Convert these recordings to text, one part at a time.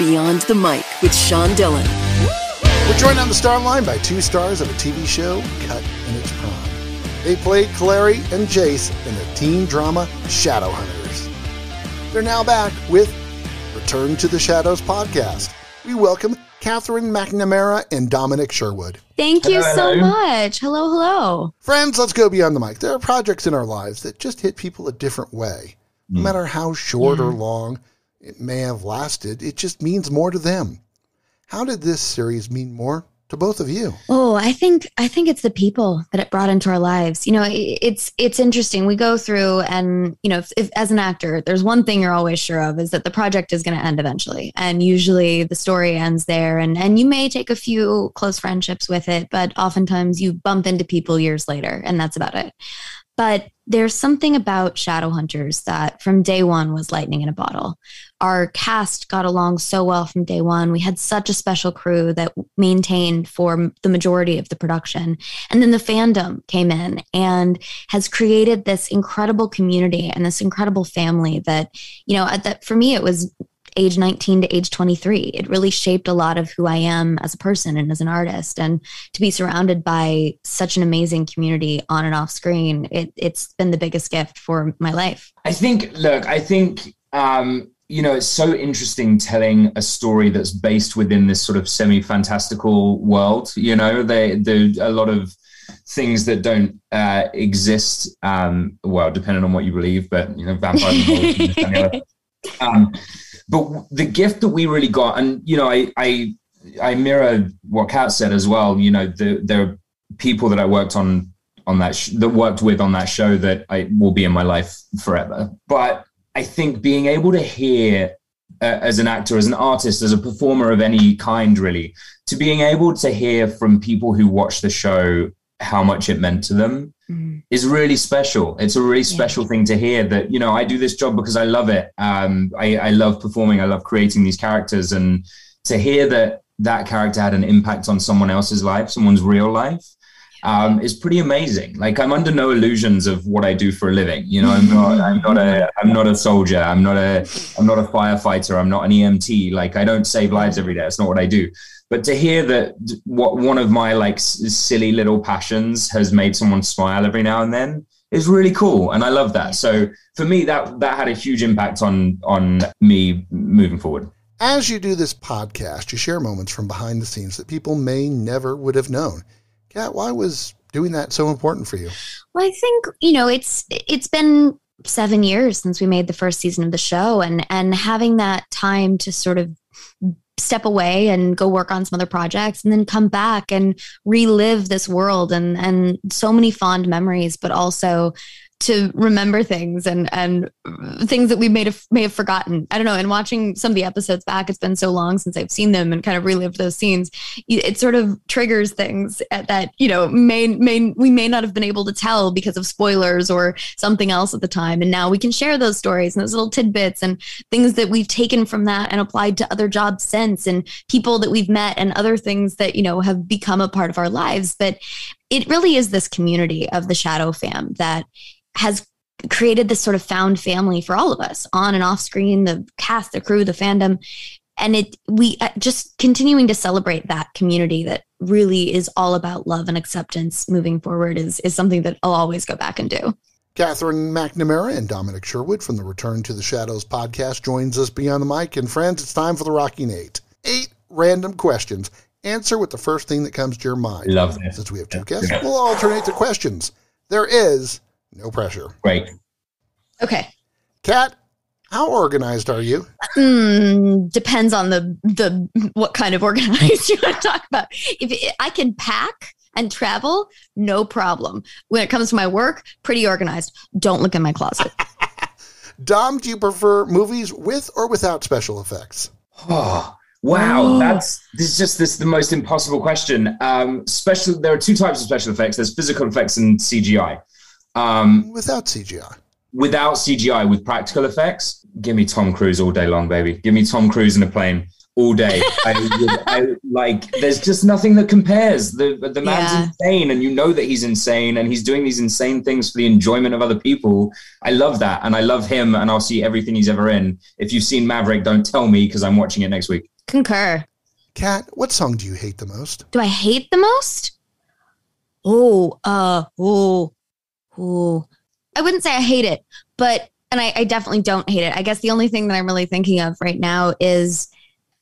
Beyond the Mic with Sean Dillon. We're joined on the star line by two stars of a TV show cut in its prime. They played Clary and Jace in the teen drama Shadowhunters. They're now back with Return to the Shadows podcast. We welcome Katherine McNamara and Dominic Sherwood. Thank you Hello, so hello. much. Hello, hello. Friends, let's go beyond the mic. There are projects in our lives that just hit people a different way. No mm. matter how short or mm. long it may have lasted, it just means more to them. How did this series mean more to both of you? Oh, I think I think it's the people that it brought into our lives. You know, it's it's interesting. We go through, and you know, if, if as an actor, there's one thing you're always sure of is that the project is going to end eventually, and usually the story ends there. And and you may take a few close friendships with it, but oftentimes you bump into people years later, and that's about it. But there's something about Shadowhunters that from day one was lightning in a bottle. Our cast got along so well from day one. We had such a special crew that maintained for the majority of the production. And then the fandom came in and has created this incredible community and this incredible family that, you know, that for me, it was age 19 to age 23 it really shaped a lot of who i am as a person and as an artist and to be surrounded by such an amazing community on and off screen it, it's been the biggest gift for my life I think, look, I think, um, you know, it's so interesting telling a story that's based within this sort of semi fantastical world. You know, they, there a lot of things that don't uh, exist, um, well, depending on what you believe, but, you know, vampires. and wolves and this and the other. um, but the gift that we really got, and, you know, I, I, I mirror what Kat said as well. You know, the, there are people that I worked on on that sh- that worked with on that show that I will be in my life forever. But I think being able to hear uh, as an actor, as an artist, as a performer of any kind, really, to being able to hear from people who watch the show how much it meant to them is really special. It's a really special thing to hear that, you know, I do this job because I love it. Um, I, I love performing, I love creating these characters. And to hear that that character had an impact on someone else's life, someone's real life, um, is pretty amazing. Like I'm under no illusions of what I do for a living. You know, I'm not, I'm not a, I'm not a soldier. I'm not a, I'm not a firefighter. I'm not an EMT. Like I don't save lives every day. That's not what I do. But to hear that what one of my like s- silly little passions has made someone smile every now and then is really cool, and I love that. So for me, that that had a huge impact on on me moving forward. As you do this podcast, you share moments from behind the scenes that people may never would have known. Kat, why was doing that so important for you? Well, I think you know it's it's been seven years since we made the first season of the show, and and having that time to sort of step away and go work on some other projects, and then come back and relive this world and and so many fond memories, but also to remember things and and things that we may have may have forgotten. I don't know. And watching some of the episodes back, it's been so long since I've seen them and kind of relived those scenes. It sort of triggers things at- that you know may may we may not have been able to tell because of spoilers or something else at the time. And now we can share those stories and those little tidbits and things that we've taken from that and applied to other jobs since and people that we've met and other things that you know have become a part of our lives. But it really is this community of the Shadow Fam that has created this sort of found family for all of us on and off screen the cast the crew the fandom and it we uh, just continuing to celebrate that community that really is all about love and acceptance moving forward is is something that I'll always go back and do. Katherine McNamara and Dominic Sherwood from the Return to the Shadows podcast joins us beyond the mic. And friends, it's time for the Rocking Eight. Eight random questions. Answer with the first thing that comes to your mind. Love this. Since we have two guests, we'll alternate the questions. There is no pressure. Great. Okay. Kat, how organized are you? Mm, depends on the the what kind of organized you want to talk about. If it, I can pack and travel, no problem. When it comes to my work, pretty organized. Don't look in my closet. Dom, do you prefer movies with or without special effects? Oh, wow. Oh. That's this is just this the most impossible question. Um, special there are two types of special effects. There's physical effects and CGI. Um, Without CGI. without CGI, with practical effects, give me Tom Cruise all day long, baby. Give me Tom Cruise in a plane all day. I, I like. There's just nothing that compares. The the man's Yeah. insane, and you know that he's insane, and he's doing these insane things for the enjoyment of other people. I love that, and I love him, and I'll see everything he's ever in. If you've seen Maverick, don't tell me because I'm watching it next week. Concur. Kat, what song do you hate the most? Do I hate the most? Oh, uh, oh, oh. I wouldn't say I hate it, but and I, I definitely don't hate it. I guess the only thing that I'm really thinking of right now is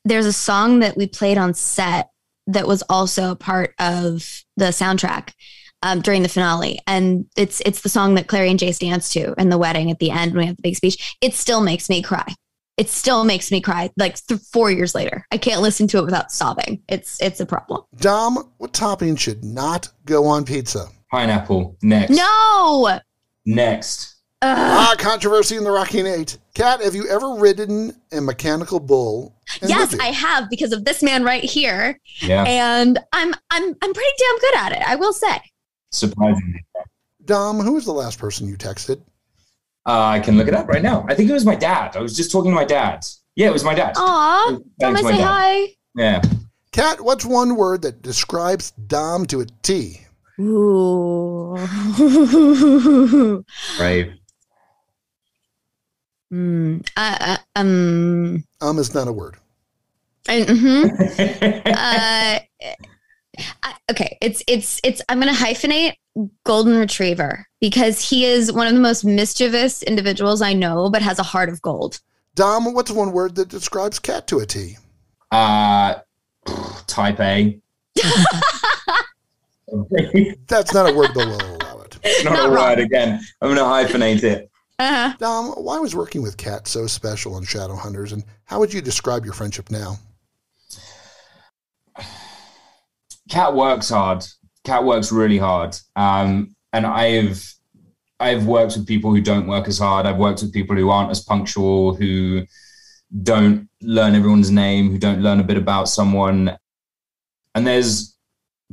there's a song that we played on set that was also a part of the soundtrack um, during the finale, and it's it's the song that Clary and Jace dance to in the wedding at the end when we have the big speech. It still makes me cry. It still makes me cry. Like th- four years later, I can't listen to it without sobbing. It's it's a problem. Dom, what topping should not go on pizza? Pineapple. Next. No. Next. Ugh. Ah, controversy in the Rocky Eight. Kat, have you ever ridden a mechanical bull? yes. I have because of this man right here, Yeah. and I'm I'm I'm pretty damn good at it. I will say. Surprisingly. Dom, who was the last person you texted? Uh, I can look it up right now. I think it was my dad. I was just talking to my dad. Yeah, it was my dad. Aw, Thanks, don't I say dad. hi? Yeah. Kat, what's one word that describes Dom to a T? Ooh. Brave. Hmm. Uh, um. Um is not a word. I, mhm. uh, I, okay, it's it's it's. I'm gonna hyphenate golden retriever because he is one of the most mischievous individuals I know, but has a heart of gold. Dom, what's one word that describes Kat to a T? uh, type A. That's not a word, but we'll allow it. Not, Not a wrong. word again. I'm going to hyphenate it. Uh-huh. Dom, why was working with Kat so special on Shadowhunters, and how would you describe your friendship now? Kat works hard. Kat works really hard. Um, and I've I've worked with people who don't work as hard. I've worked with people who aren't as punctual, who don't learn everyone's name, who don't learn a bit about someone. And there's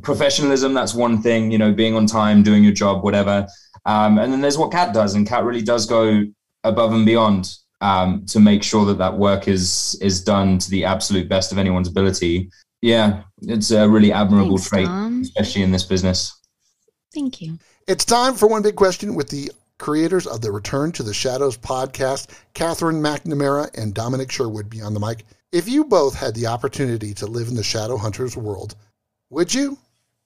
professionalism. That's one thing, you know, being on time, doing your job, whatever. Um, and then there's what Kat does, and Kat really does go above and beyond um, to make sure that that work is is done to the absolute best of anyone's ability. Yeah, it's a really admirable Thanks, trait, Dom. Especially in this business. Thank you. It's time for one big question with the creators of the Return to the Shadows podcast, Katherine McNamara and Dominic Sherwood, be on the mic. If you both had the opportunity to live in the Shadowhunters world, would you?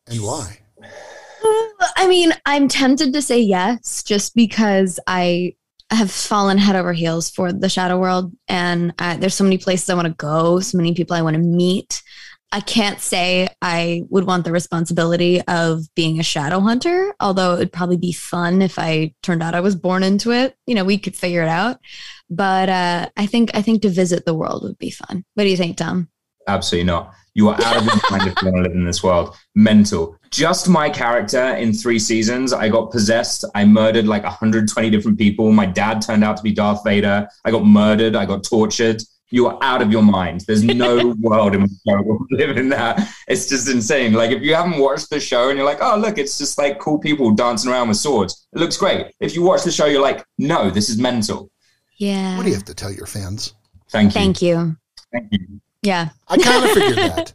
And why? I mean, I'm tempted to say yes, just because I have fallen head over heels for the shadow world, and uh, there's so many places I want to go, so many people I want to meet. I can't say I would want the responsibility of being a shadow hunter, although it would probably be fun if I turned out I was born into it. You know, we could figure it out. But uh, I think I think to visit the world would be fun. What do you think, Dom? Absolutely not. You are out of your mind if you want to live in this world. Mental. Just my character in three seasons. I got possessed. I murdered like 120 different people. My dad turned out to be Darth Vader. I got murdered. I got tortured. You are out of your mind. There's no world in which I will live in that. It's just insane. Like if you haven't watched the show and you're like, oh look, it's just like cool people dancing around with swords. It looks great. If you watch the show, you're like, no, this is mental. Yeah. What do you have to tell your fans? Thank you. Thank you. Thank you. Yeah. I kind of figured that.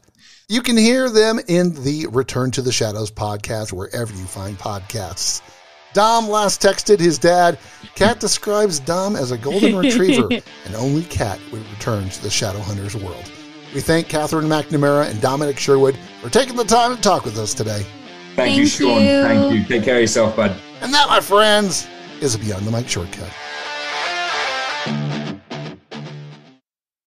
You can hear them in the Return to the Shadows podcast wherever you find podcasts. Dom last texted his dad. Kat describes Dom as a golden retriever, and only Kat would return to the Shadowhunters world. We thank Katherine McNamara and Dominic Sherwood for taking the time to talk with us today. Thank, you, Sean. you. Thank you. Take care of yourself, bud. And that, my friends, is a Beyond the Mic shortcut.